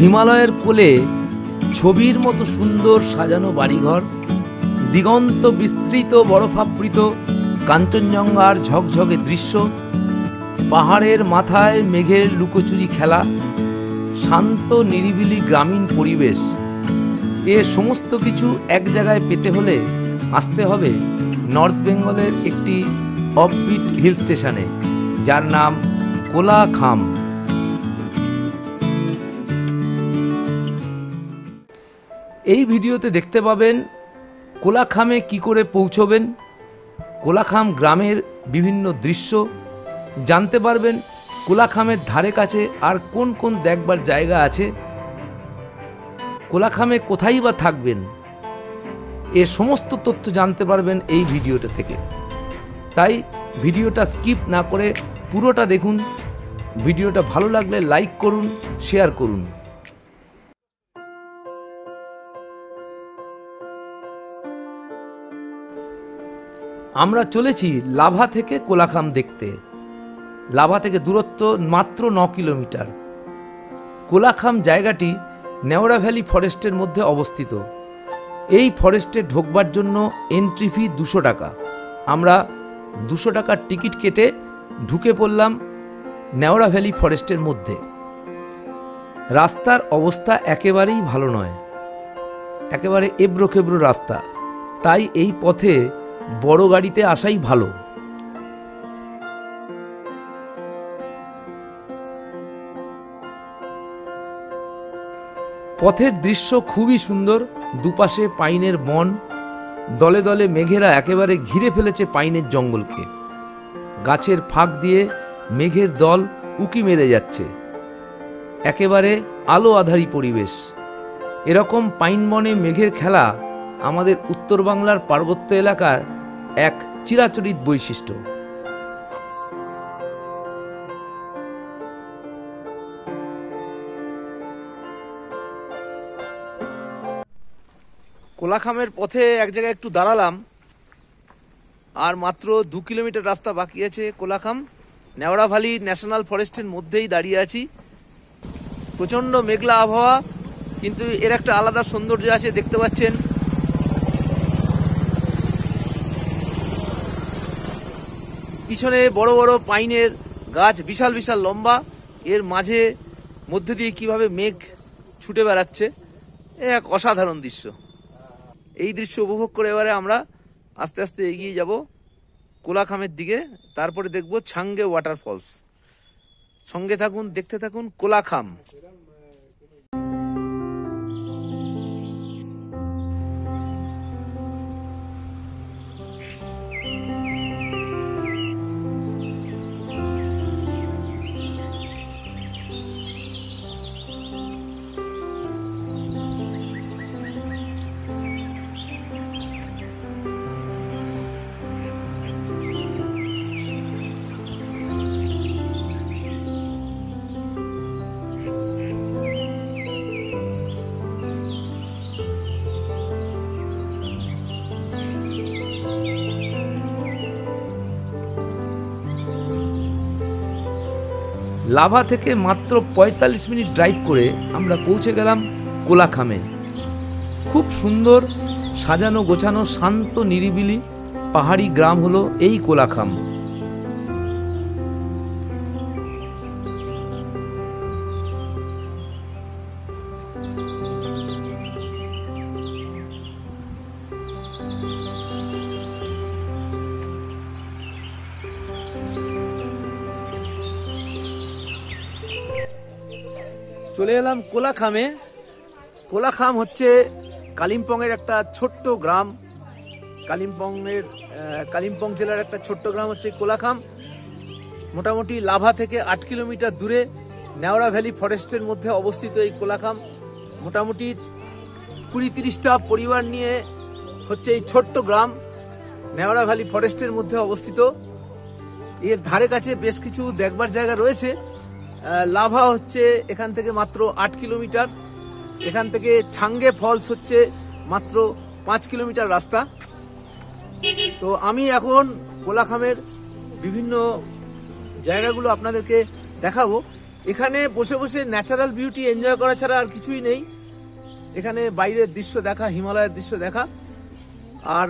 হিমালয়ের কোলে ছবির মতো সুন্দর সাজানো বাড়িঘর, দিগন্ত বিস্তৃত, বরফাবৃত, কাঞ্চনজঙ্ঘার ঝকঝকে দৃশ্য, পাহাড়ের মাথায় মেঘের লুকোচুরি খেলা, শান্ত, নিরিবিলি গ্রামীণ পরিবেশ। এ সমস্ত কিছু এক জায়গায় পেতে হলে আসতে হবে নর্থ বেঙ্গলের একটি অফবিট হিল স্টেশনে, যার নাম কোলাখাম। এই ভিডিওতে দেখতে পাবেন কোলাখামে কি করে পৌঁছবেন, কোলাখাম গ্রামের বিভিন্ন দৃশ্য। জানতে পারবেন কোলাখামের ধারে কাছে আর কোন কোন দেখবার জায়গা আছে। কোলাখামে কোথায় বা থাকবেন, এ সমস্ত তথ্য জানতে পারবেন এই ভিডিওটা থেকে। তাই ভিডিওটা স্কিপ না করে পুরোটা দেখুন, ভিডিওটা ভালো লাগলে লাইক করুন, শেয়ার করুন। আমরা চলেছি লাভা থেকে কোলাখাম দেখতে। লাভা থেকে দূরত্ব মাত্র ন কিলোমিটার। কোলাখাম জায়গাটি নেওড়া ভ্যালি ফরেস্টের মধ্যে অবস্থিত। এই ফরেস্টে ঢোকবার জন্য এন্ট্রি ফি দুশো টাকা। আমরা দুশো টাকার টিকিট কেটে ঢুকে পড়লাম নেওড়া ভ্যালি ফরেস্টের মধ্যে। রাস্তার অবস্থা একেবারেই ভালো নয়। একেবারে এবড়ো খেবড়ো রাস্তা। তাই এই পথে বড় গাড়িতে আসাই ভালো। পথের দৃশ্য খুবই সুন্দর, দুপাশে পাইনের বন, দলে দলে মেঘেরা একেবারে ঘিরে ফেলেছে পাইনের জঙ্গলকে। গাছের ফাঁক দিয়ে মেঘের দল উকি মেরে যাচ্ছে। একেবারে আলো আধারি পরিবেশ। এরকম পাইন বনে মেঘের খেলা আমাদের উত্তর বাংলার পার্বত্য এলাকার এক চিরাচরিত বৈশিষ্ট্য। কোলাখামের পথে এক জায়গায় একটু দাঁড়ালাম, আর মাত্র দু কিলোমিটার রাস্তা বাকি আছে কোলাখাম। নেওড়া ভ্যালি ন্যাশনাল ফরেস্টের মধ্যেই দাঁড়িয়ে আছি। প্রচণ্ড মেঘলা আবহাওয়া, কিন্তু এর একটা আলাদা সৌন্দর্য আছে, দেখতে পাচ্ছেন। পিছনে বড় বড় পাইনের গাছ বিশাল বিশাল লম্বা, এর মাঝে মধ্যে দিয়ে কীভাবে মেঘ ছুটে বেড়াচ্ছে এক অসাধারণ দৃশ্য। এই দৃশ্য উপভোগ করে এবারে আমরা আস্তে আস্তে এগিয়ে যাব কোলাখামের দিকে, তারপরে দেখব ছাঙ্গে ওয়াটারফলস। সঙ্গে থাকুন, দেখতে থাকুন কোলাখাম। লাভা থেকে মাত্র ৪৫ মিনিট ড্রাইভ করে আমরা পৌঁছে গেলাম কোলাখামে। খুব সুন্দর, সাজানো গোছানো, শান্ত, নিরিবিলি পাহাড়ি গ্রাম হলো এই কোলাখাম। চলে এলাম কোলাখামে। কোলাখাম হচ্ছে কালিম্পংয়ের একটা ছোট্ট গ্রাম। কালিম্পংয়ের কালিম্পং জেলার একটা ছোট্ট গ্রাম হচ্ছে কোলাখাম। মোটামুটি লাভা থেকে আট কিলোমিটার দূরে নেওড়া ভ্যালি ফরেস্টের মধ্যে অবস্থিত এই কোলাখাম। মোটামুটি কুড়ি তিরিশটা পরিবার নিয়ে হচ্ছে এই ছোট্ট গ্রাম নেওড়া ভ্যালি ফরেস্টের মধ্যে অবস্থিত। এর ধারে কাছে বেশ কিছু দেখবার জায়গা রয়েছে। লাভা হচ্ছে এখান থেকে মাত্র আট কিলোমিটার। এখান থেকে ছাঙ্গে ফলস হচ্ছে মাত্র পাঁচ কিলোমিটার রাস্তা। তো আমি এখন কোলাখামের বিভিন্ন জায়গাগুলো আপনাদেরকে দেখাবো। এখানে বসে বসে ন্যাচারাল বিউটি এনজয় করা ছাড়া আর কিছুই নেই। এখানে বাইরের দৃশ্য দেখা, হিমালয়ের দৃশ্য দেখা। আর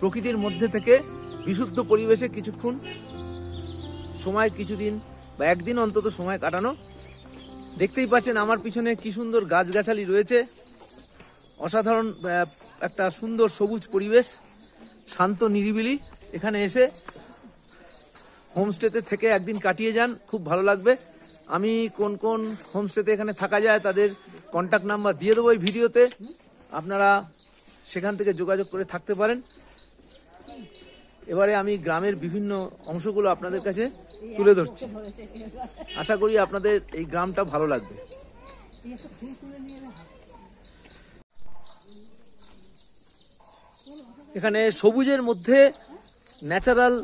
প্রকৃতির মধ্যে থেকে বিশুদ্ধ পরিবেশে কিছুক্ষণ সময়, কিছুদিন বা একদিন অন্তত সময় কাটানো। দেখতেই পাচ্ছেন আমার পিছনে কি সুন্দর গাছগাছালি রয়েছে। অসাধারণ একটা সুন্দর সবুজ পরিবেশ, শান্ত, নিরিবিলি। এখানে এসে হোমস্টেতে থেকে একদিন কাটিয়ে যান, খুব ভালো লাগবে। আমি কোন কোন হোমস্টেতে এখানে থাকা যায় তাদের কন্ট্যাক্ট নাম্বার দিয়ে দেবো এই ভিডিওতে। আপনারা সেখান থেকে যোগাযোগ করে থাকতে পারেন। এবারে আমি গ্রামের বিভিন্ন অংশগুলো আপনাদের কাছে তুলে ধরছি। আশা করি আপনাদের এই গ্রামটা ভালো লাগবে। এখানে সবুজের মধ্যে ন্যাচারাল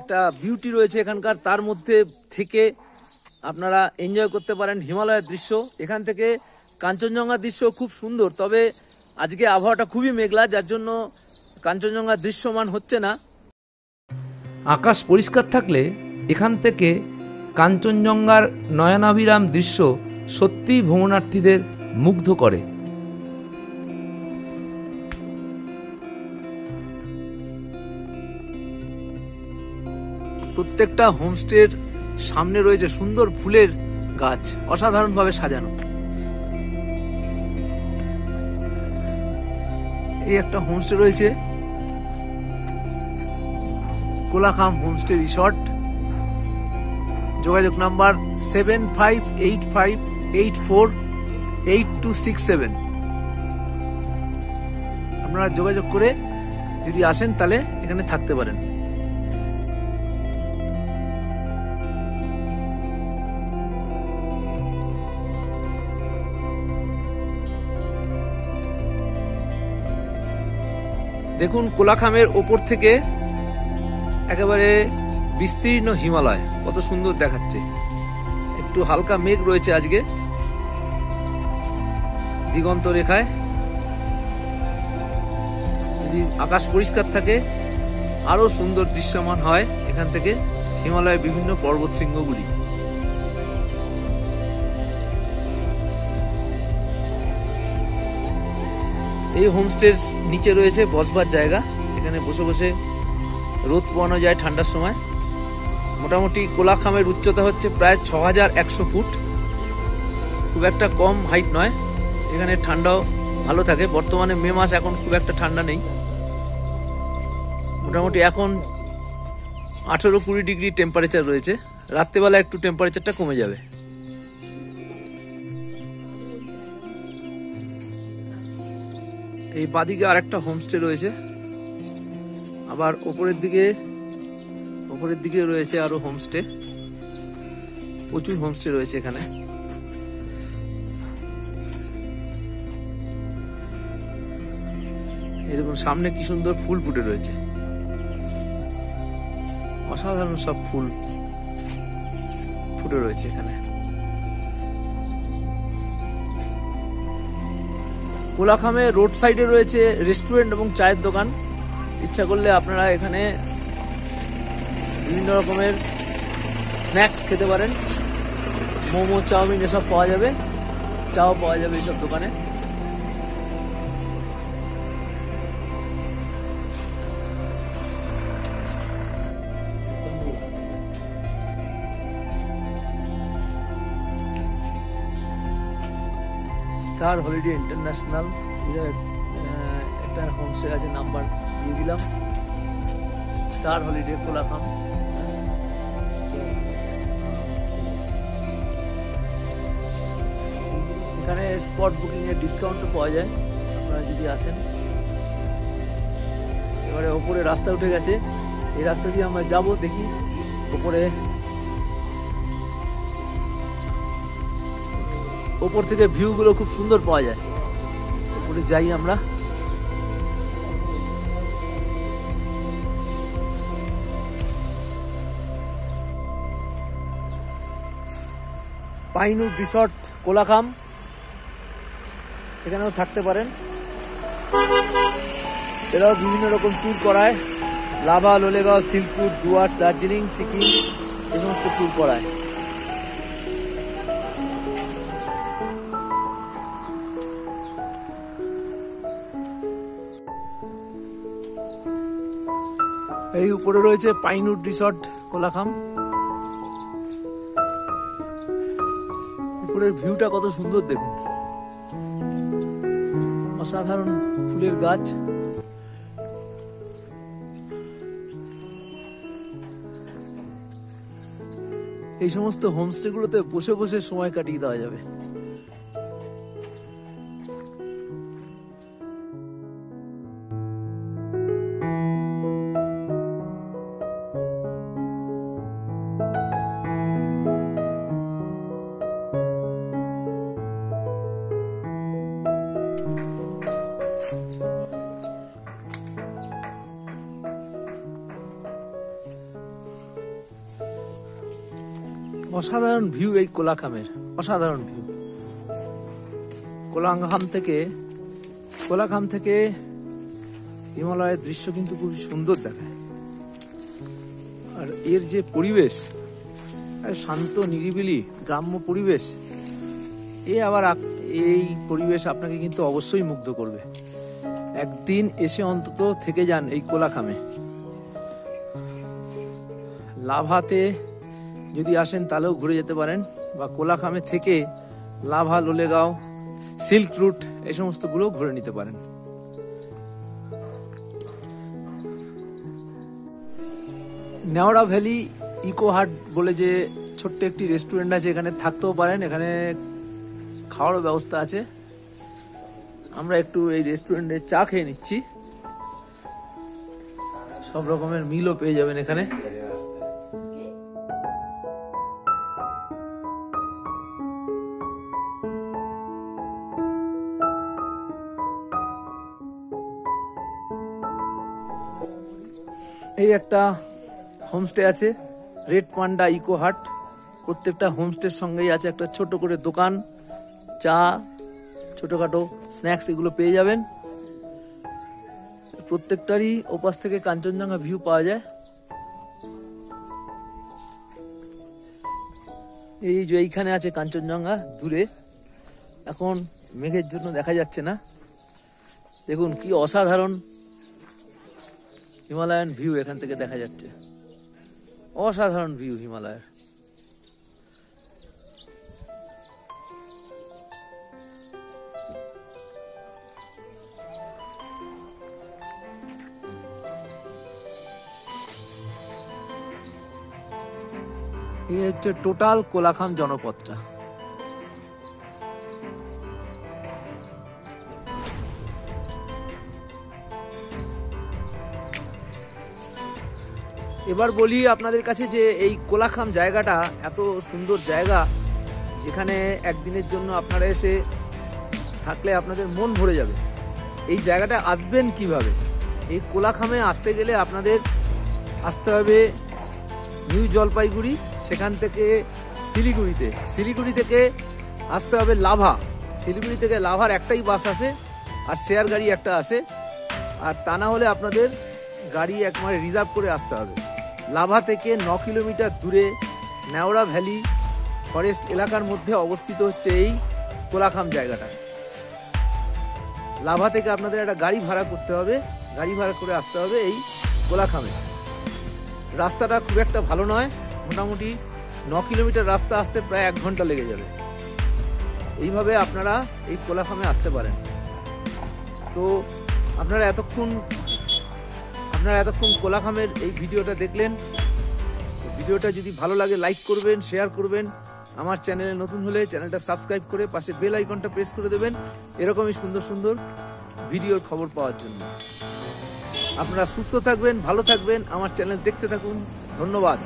একটা বিউটি রয়েছে এখানকার। তার মধ্যে থেকে আপনারা এনজয় করতে পারেন হিমালয়ের দৃশ্য। এখান থেকে কাঞ্চনজঙ্ঘার দৃশ্য খুব সুন্দর, তবে আজকে আবহাওয়াটা খুবই মেঘলা, যার জন্য কাঞ্চনজঙ্ঘা দৃশ্যমান হচ্ছে না। আকাশ পরিষ্কার থাকলে এখান থেকে কাঞ্চনজঙ্ঘার নয়নাভিরাম দৃশ্য সত্যিই ভ্রমণার্থীদের মুগ্ধ করে। প্রত্যেকটা হোমস্টের সামনে রয়েছে সুন্দর ফুলের গাছ, অসাধারণভাবে সাজানো। এই একটা হোমস্টে রয়েছে কোলাখাম হোমস্টে রিসর্ট। যোগাযোগ number seven five eight five eight four eight two six seven. আপনারা যোগাযোগ করে যদি আসেন তাহলে এখানে থাকতে পারেন। দেখুন, কোলাখামের ওপর থেকে একেবারে বিস্তীর্ণ হিমালয়। কত সুন্দর দেখাচ্ছে। একটু হালকা মেঘ রয়েছে আজকে। দিগন্ত রেখায়। যদি আকাশ পরিষ্কার থাকে আরও সুন্দর দৃশ্যমান হয় এখান থেকে হিমালয়ের বিভিন্ন পর্বত শৃঙ্গগুলি। এই হোমস্টের নিচে রয়েছে বসবার জায়গা। এখানে বসে বসে রোদ পোয়ানো যায় ঠান্ডার সময়। মোটামুটি কোলাখামের উচ্চতা হচ্ছে প্রায় ছ হাজার একশো ফুট। খুব একটা কম হাইট নয়। এখানে ঠান্ডাও ভালো থাকে। বর্তমানে মে মাস এখন খুব একটা ঠান্ডা নেই। মোটামুটি এখন আঠেরো কুড়ি ডিগ্রি টেম্পারেচার রয়েছে। রাত্রেবেলা একটু টেম্পারেচারটা কমে যাবে। এই বাদিকে আরেকটা হোমস্টে রয়েছে। আবার ওপরের দিকে ওপরের দিকে রয়েছে আরও হোমস্টে প্রচুর হোমস্টে রয়েছে এখানে। এই দেখুন, সামনে কি সুন্দর ফুল ফুটে রয়েছে। অসাধারণ সব ফুল ফুটে রয়েছে এখানে। কোলাখামে রোড সাইডে রয়েছে রেস্টুরেন্ট এবং চায়ের দোকান। ইচ্ছা করলে আপনারা এখানে বিভিন্ন রকমের স্ন্যাক্স খেতে পারেন। মোমো, চাউমিন এসব পাওয়া যাবে। চাও পাওয়া যাবে এইসব দোকানে। স্টার হলিডে ইন্টারন্যাশনাল একটা হোমস্টে আছে, নাম্বার দিয়ে দিলাম। Star holiday, Kolakham. এখানে স্পট বুকিং এর ডিসকাউন্টও পাওয়া যায়। আপনারা যদি আসেন। এবারে ওপরে রাস্তা উঠে গেছে। এই রাস্তা দিয়ে আমরা যাব, দেখি ওপরে। ওপর থেকে ভিউগুলো খুব সুন্দর পাওয়া যায়। ওপরে যাই আমরা। পাইনুর রিসর্ট, কোলাখাম। এখানেও থাকতে পারেন। এরাও বিভিন্ন রকম ট্যুর করায়। লাভা, লোলেগাঁও শিলপুর ডুয়ার্স দার্জিলিং, সিকিম, এ সমস্ত ট্যুর করায়। এই উপরে রয়েছে পাইনউড রিসর্ট, কোলাখাম। উপরের ভিউটা কত সুন্দর দেখুন। অসাধারণ ফুলের গাছ। এই সমস্ত হোমস্টেগুলোতে বসে বসে সময় কাটিয়ে দেওয়া যাবে। অসাধারণ ভিউ এই কোলাখামের, অসাধারণ ভিউ। কোলাখাম থেকে কোলাখাম থেকে হিমালয়ের দৃশ্য কিন্তু খুব সুন্দর দেখায়। আর এর যে পরিবেশ শান্ত, নিরিবিলি, গ্রাম্য পরিবেশ, এ আবার এই পরিবেশ আপনাকে কিন্তু অবশ্যই মুগ্ধ করবে। একদিন এসে অন্তত থেকে যান এই কোলাখামে। লাভাতে যদি আসেন তাহলেও ঘুরে যেতে পারেন বা কোলাখামে থেকে লাভা, লোলেগাঁও, সিল্ক রুট, এই সমস্তগুলো ঘুরে নিতে পারেন। নেওড়া ভ্যালি ইকো হাট বলে যে ছোট্ট একটি রেস্টুরেন্ট আছে, এখানে থাকতেও পারেন, এখানে খাওয়ারও ব্যবস্থা আছে। আমরা একটু এই রেস্টুরেন্টে চা খেয়ে নিচ্ছি। সব রকমের মিলও পেয়ে যাবেন এখানে। একটা হোমস্টে আছে রেড পান্ডা ইকো হাট প্রত্যেকটা হোমস্টের সঙ্গেই আছে একটা ছোট করে দোকান, চা, ছোটখাটো স্ন্যাক্স এগুলো পেয়ে যাবেন। প্রত্যেকটারই ওপাশ থেকে কাঞ্চনজঙ্ঘা ভিউ পাওয়া যায়। এই যে এইখানে আছে কাঞ্চনজঙ্ঘা, দূরে। এখন মেঘের জন্য দেখা যাচ্ছে না। দেখুন কি অসাধারণ। হিমালয়ান ভিউ এখান থেকে দেখা যাচ্ছে। অসাধারণ ভিউ হিমালয়ের। এই হচ্ছে টোটাল কোলাখাম জনপদটা। এবার বলি আপনাদের কাছে যে এই কোলাখাম জায়গাটা এত সুন্দর জায়গা, যেখানে একদিনের জন্য আপনারা এসে থাকলে আপনাদের মন ভরে যাবে। এই জায়গাটা আসবেন কীভাবে? এই কোলাখামে আসতে গেলে আপনাদের আসতে হবে নিউ জলপাইগুড়ি, সেখান থেকে শিলিগুড়িতে। শিলিগুড়ি থেকে আসতে হবে লাভা। শিলিগুড়ি থেকে লাভার একটাই বাস আসে, আর শেয়ার গাড়ি একটা আসে। আর তা না হলে আপনাদের গাড়ি একবারে রিজার্ভ করে আসতে হবে। লাভা থেকে ন কিলোমিটার দূরে নেওড়া ভ্যালি ফরেস্ট এলাকার মধ্যে অবস্থিত হচ্ছে এই কোলাখাম জায়গাটা। লাভা থেকে আপনাদের একটা গাড়ি ভাড়া করতে হবে, গাড়ি ভাড়া করে আসতে হবে এই কোলাখামে। রাস্তাটা খুব একটা ভালো নয়, মোটামুটি ন কিলোমিটার রাস্তা আসতে প্রায় এক ঘণ্টা লেগে যাবে। এইভাবে আপনারা এই কোলাখামে আসতে পারেন। তো আপনারা এতক্ষণ আপনারা এতক্ষণ কোলাখামের এই ভিডিওটা দেখলেন। ভিডিওটা যদি ভালো লাগে লাইক করবেন শেয়ার করবেন। আমার চ্যানেলে নতুন হলে চ্যানেলটা সাবস্ক্রাইব করে পাশে বেল আইকনটা প্রেস করে দেবেন। এরকমই সুন্দর সুন্দর ভিডিওর খবর পাওয়ার জন্য। আপনারা সুস্থ থাকবেন, ভালো থাকবেন। আমার চ্যানেল দেখতে থাকুন। ধন্যবাদ।